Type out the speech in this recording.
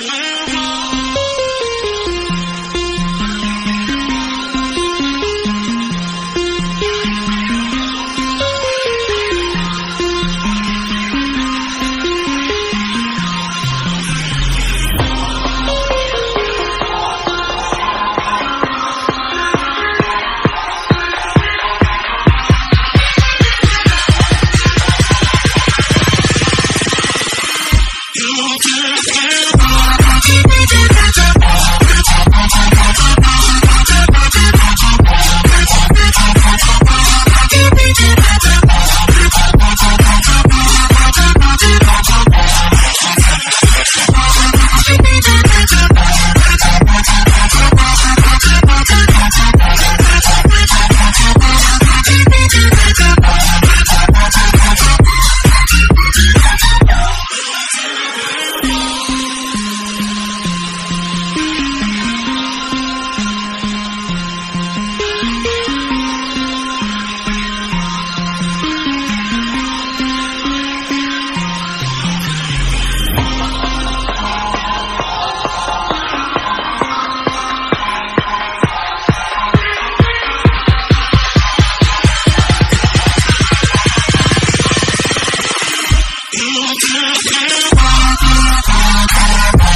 Yeah. Oh, oh, oh, oh, oh,